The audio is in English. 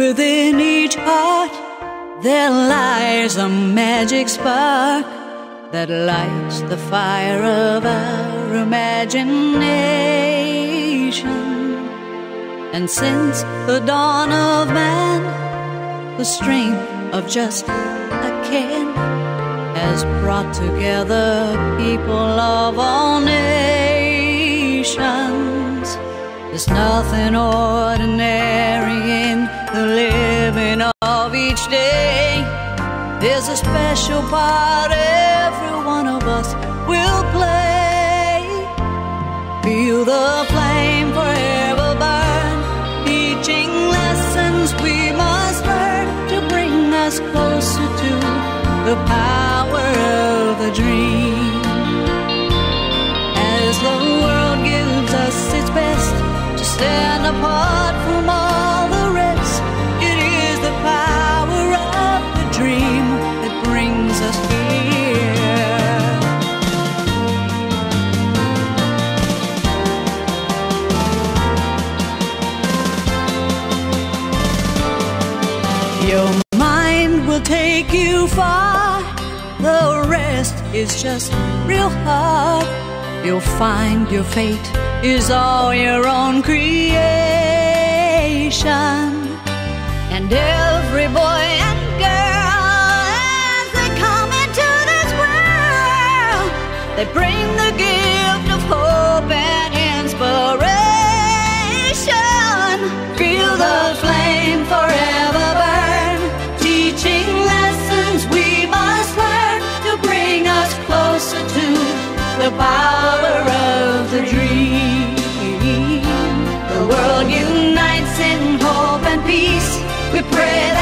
Within each heart there lies a magic spark that lights the fire of our imagination. And since the dawn of man, the strength of just a can has brought together people of all nations. There's nothing ordinary special part every one of us will play. Feel the flame forever burn, teaching lessons we must learn to bring us closer to the power of the dream. Your mind will take you far. The rest is just real hard. You'll find your fate is all your own creation. And every boy and girl, as they come into this world, they bring the the power of the dream. The world unites in hope and peace. We pray